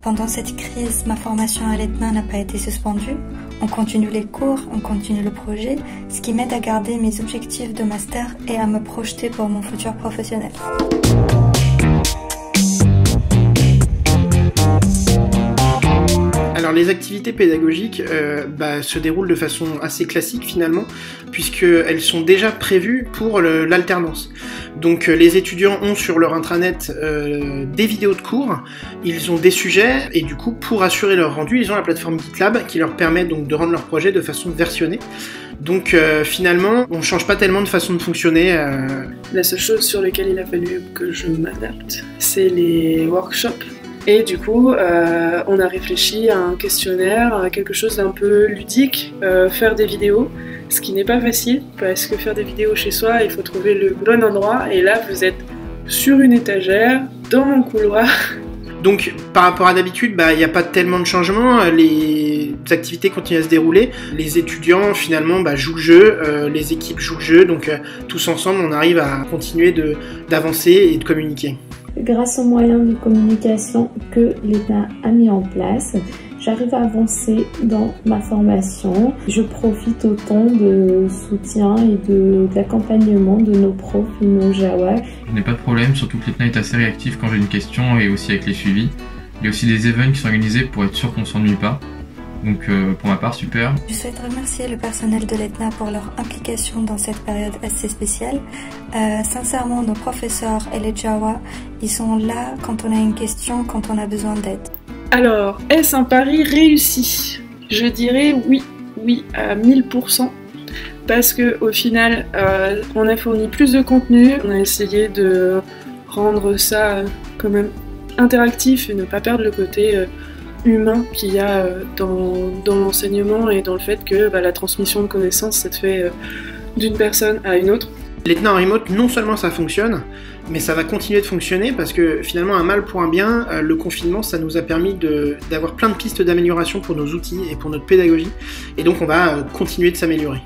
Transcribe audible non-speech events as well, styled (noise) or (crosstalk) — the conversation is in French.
Pendant cette crise, ma formation à l'ETNA n'a pas été suspendue. On continue les cours, on continue le projet, ce qui m'aide à garder mes objectifs de master et à me projeter pour mon futur professionnel. Les activités pédagogiques euh, bah, se déroulent de façon assez classique finalement, puisqu'elles sont déjà prévues pour l'alternance. Donc euh, les étudiants ont sur leur intranet euh, des vidéos de cours, ils ont des sujets, et du coup pour assurer leur rendu, ils ont la plateforme GitLab qui leur permet donc de rendre leur projet de façon versionnée. Donc finalement, on change pas tellement de façon de fonctionner. La seule chose sur laquelle il a fallu que je m'adapte, c'est les workshops et du coup, euh, on a réfléchi à un questionnaire, à quelque chose d'un peu ludique, euh, faire des vidéos, ce qui n'est pas facile parce que faire des vidéos chez soi, il faut trouver le bon endroit. Et là, vous êtes sur une étagère, dans mon couloir. (laughs) Donc par rapport à d'habitude, bah, il n'y a pas tellement de changements, les activités continuent à se dérouler, les étudiants finalement bah, jouent le jeu, euh, les équipes jouent le jeu, donc tous ensemble on arrive à continuer d'avancer et de communiquer. Grâce aux moyens de communication que l'État a mis en place, j'arrive à avancer dans ma formation. Je profite autant de soutien et d'accompagnement de, nos profs et nos Java. Je n'ai pas de problème, surtout que l'État est assez réactif quand j'ai une question et aussi avec les suivis. Il y a aussi des events qui sont organisés pour être sûr qu'on ne s'ennuie pas. Donc euh, pour ma part, super. Je souhaite remercier le personnel de l'ETNA pour leur implication dans cette période assez spéciale. Euh, sincèrement, nos professeurs et les Java, ils sont là quand on a une question, quand on a besoin d'aide. Alors, est-ce un pari réussi? Je dirais oui, oui, à 1000%. Parce que au final, euh, on a fourni plus de contenu, on a essayé de rendre ça quand même interactif et ne pas perdre le côté humain qu'il y a euh, dans, l'enseignement et dans le fait que bah, la transmission de connaissances, ça se fait euh, d'une personne à une autre. L'ETNA en remote, non seulement ça fonctionne, mais ça va continuer de fonctionner parce que finalement, un mal pour un bien, euh, le confinement, ça nous a permis d'avoir plein de pistes d'amélioration pour nos outils et pour notre pédagogie. Et donc, on va continuer de s'améliorer.